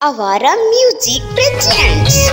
Avara Music presents